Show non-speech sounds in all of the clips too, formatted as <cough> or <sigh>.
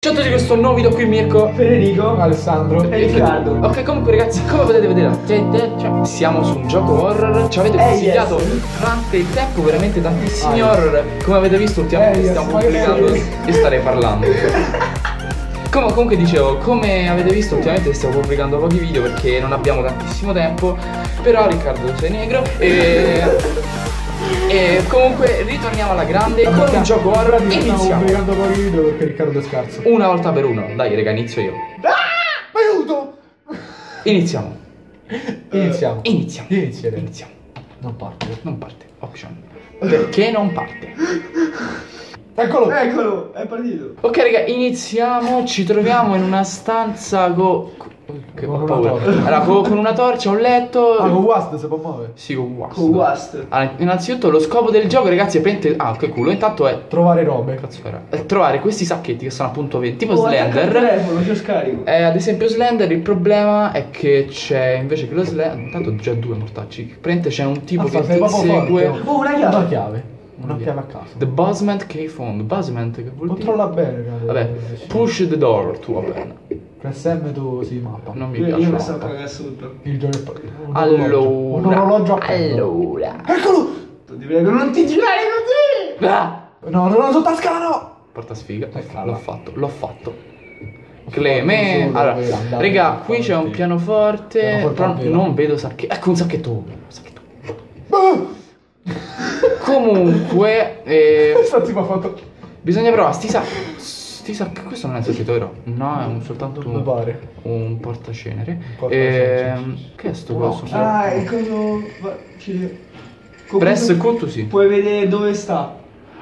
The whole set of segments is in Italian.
Ciao a tutti, questo nuovo video qui Mirko. Federico, Alessandro. E Riccardo. Ok, comunque ragazzi, come potete vedere cioè, siamo su un gioco horror. Ci avete Eh, consigliato durante il tempo veramente tantissimi Ah, horror. Come avete visto ultimamente Eh, yes, stiamo pubblicando e starei parlando. <laughs> Come, comunque dicevo, come avete visto ultimamente stiamo pubblicando pochi video perché non abbiamo tantissimo tempo. Però Riccardo sei negro e... E comunque ritorniamo alla grande. Con un gioco horror Iniziamo. pubblicando pochi video perché Riccardo è scarso. Una volta per uno, dai raga inizio io. Aiuto! Iniziamo. Iniziamo. Iniziamo. Inizieremo. Iniziamo. Non parte. Non parte, option. Perché non parte? <laughs> Eccolo! Eccolo, è partito. Ok, raga, iniziamo. Ci troviamo in una stanza co- co- che Con ho una paura. Allora, co- con una torcia, un letto. Ah, con Wast si può muovere Sì, con Wast. Con Wast. Allora, innanzitutto lo scopo del gioco, ragazzi, è prendere. Ah, che culo. Intanto è. Trovare robe Cazzo era? È trovare questi sacchetti che sono appunto 20, tipo Oh, attacca il Slender. telefono, c'ho scarico. Eh, ad esempio Slender il problema è che c'è invece che lo Slender Intanto già due mortacci Praticamente c'è un tipo Mazza, che ti segue forte, Oh, una chiave. Una chiave Una chiave a caso The basement cave phone Basement che vuol dire? Controlla bene cazzo. Vabbè Push the door to open Press M tu si mappa Non mi Io, piace io mi sto sotto. Il gioco è partito Un Allora orologio. Un orologio a Allora Eccolo! Ti prego, non ti girare così. ah! No, non ho sotto la scala no! Porta sfiga. L'ho fatto L'ho fatto Cleme Allora Raga qui c'è un pianoforte Pianoforte Però non vedo sacchetto Ecco un sacchetto un sacchetto! Comunque eh, mi ha fatto Bisogna provare sti sa Sti sa Questo non è sacchetto vero? No è un, soltanto Mi un, pare un portacenere Ehm, sì. Che è sto Un coso? Ah, il coso. ci- con Press questo e culto sì Puoi vedere dove sta.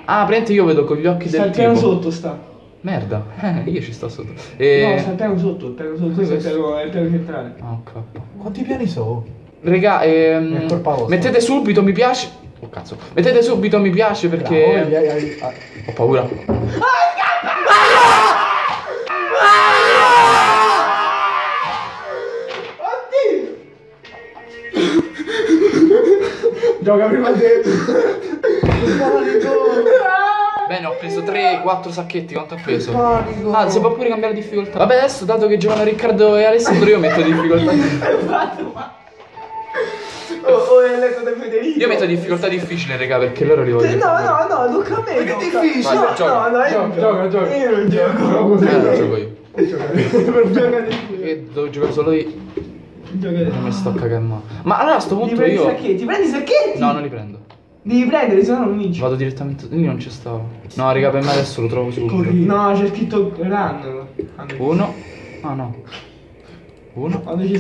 Ah praticamente io vedo con gli occhi Sta del il piano tipo sotto, sta. Merda <laughs> Eh io ci sto sotto E... No, sta il piano sotto, il piano sotto, questo è il piano, è il piano centrale. Ah ok Quanti piani sono? Raga, ehm, È colpa vostra. mettete subito mi piace. Cazzo. Mettete subito mi piace Bravo, perché hai- hai- hai- ah, ho paura. Gioca prima te Bene, ho preso 3 4 sacchetti, quanto ho preso? Panico Ah, si può pure cambiare difficoltà. Vabbè, adesso dato che giocano Riccardo e Alessandro io metto difficoltà. <laughs> Oh, oh, è il letto del Federico. Io metto difficoltà difficile, raga, perché loro li voglio. No, no, no, tocca a me. che difficile. No, Gioca, no, no, io gioca, non gioca. Io non gioco. Gioco Eh, lo gioco io. Per gioca <laughs> di devo giocare solo io. Non mi sto cagando. Ma allora a sto punto prendi i io. sacchetti, prendi i sacchetti. No, non li prendo. Devi prendere, se no non vinci. Vado direttamente. Lì non ci stavo. No, raga, per me adesso lo trovo subito. Corri. No, c'è scritto run. Uno. Ah no. Uno. Ci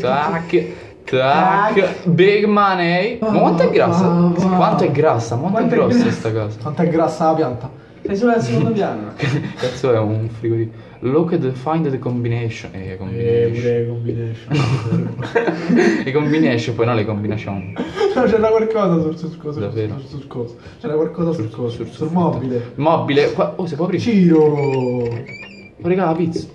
Tac. Big money. Ma quanto è grassa? Quanto è grassa? Quanto è grossa grassa? sta cosa? Quanto è grassa la pianta? Sei solo al secondo <laughs> piano. Cazzo è un frigorifero. Look at the find the combination. Eh, Eh, combination. pure combination <laughs> le combination, poi no le combination. No, c'era qualcosa sul, sul coso Davvero? sul, sul coso C'era qualcosa sul, coso sul- Sul, sul- mobile Mobile. Qua... Oh, si può aprire? Ciro raga, la pizza.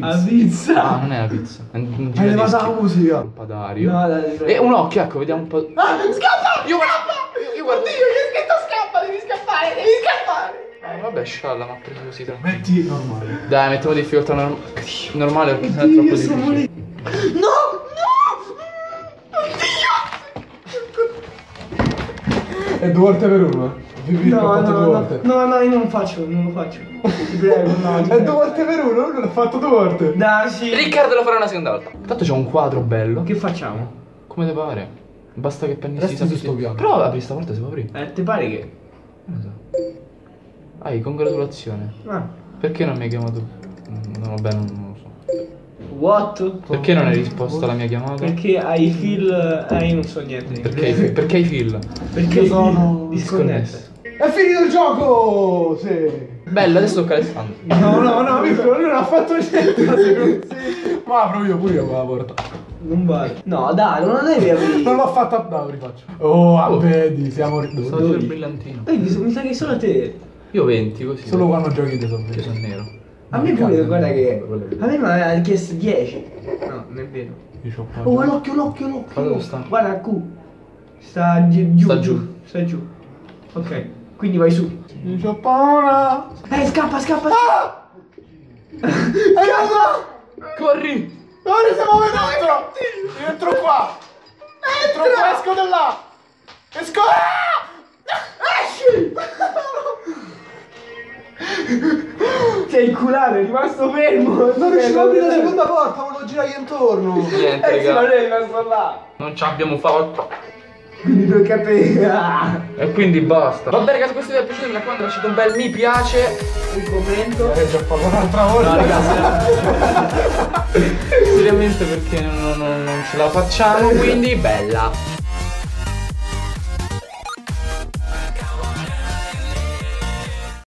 A pizza. Ah, non è la pizza. È un un Hai levato la musica Lampadario. No, dai, dai. E un occhio, ecco, vediamo un po'. Ah, scappa! Io guardo. Io, io guardo. Oddio, c'è scritto scappa, devi scappare, devi scappare. Eh, vabbè, scialla, ma preso così tranquillo. Metti normale Dai, mettiamo difficoltà norm- normale perché sennò è Oddio, troppo difficile. morendo. No, È due volte per uno no. No, due no, volte no, no, io non faccio, non lo faccio. Ti <laughs> prego, no. ti È due prego. volte per uno Uno l'ha fatto due volte Dai, sì. Riccardo lo farà una seconda volta. Tanto c'è un quadro bello. Che facciamo? Come te pare? Basta che si su sto piano. Però apri stavolta si può aprire. Eh, ti pare che... Non lo so. Hai, congratulazioni. Ah. Perché non mi hai chiamato? No, vabbè, non, non lo so. What? Perché non hai risposto alla mia chiamata? Perché hai fil... Eh, io non so niente. Perché hai, perché hai fil? Perché Io sono disconnesso. È finito il gioco Sì Bello, adesso tocca a Alessandro. No no no <laughs> Mirko lui non ha fatto niente sì. Ma apro io pure io con la porta Non vale. No, dai, non devi aprire. Non l'ho fatta No rifaccio Oh ah, vedi siamo Sto ridotti facendo il brillantino. Poi mi, sa che solo a te. Io 20 così. Solo quando giochi te sono sono nero. A me pure, guarda che. A me mi aveva chiesto 10. No, non è vero. Oh, l'occhio, l'occhio, l'occhio. Guarda dove sta. Guarda Q. Sta gi- giù. Sta giù. Sta giù. Ok, quindi vai su. C'ho paura Eh, scappa, scappa. Ah! <laughs> Aiuto! Corri! Ora siamo dentro! Entro qua! Entro qua, esco da là! Esco! Ah! Sei inculato, è rimasto fermo. Non riuscivo a aprire la seconda porta, volevo girare intorno! Niente, Eh sì, lei è rimasto là. Non ci abbiamo fatto. Quindi a te. Ah. E quindi basta. Va bene, ragazzi, questo video è piaciuto. Mi raccomando, lasciate un bel mi piace. Un commento. Eh, già fatto un'altra volta! No, ragazzi. <laughs> Seriamente perché non, non- non ce la facciamo. Quindi bella.